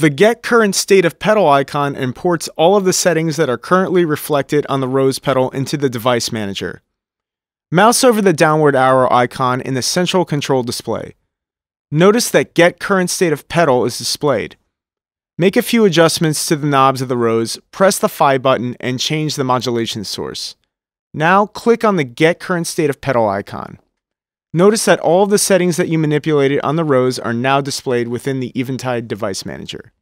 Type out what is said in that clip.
The Get Current State of Pedal icon imports all of the settings that are currently reflected on the Rose pedal into the device manager. Mouse over the downward arrow icon in the central control display. Notice that Get Current State of Pedal is displayed. Make a few adjustments to the knobs of the Rose, press the Phi button, and change the modulation source. Now click on the Get Current State of Pedal icon. Notice that all the settings that you manipulated on the Rose are now displayed within the Eventide device manager.